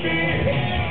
Spirit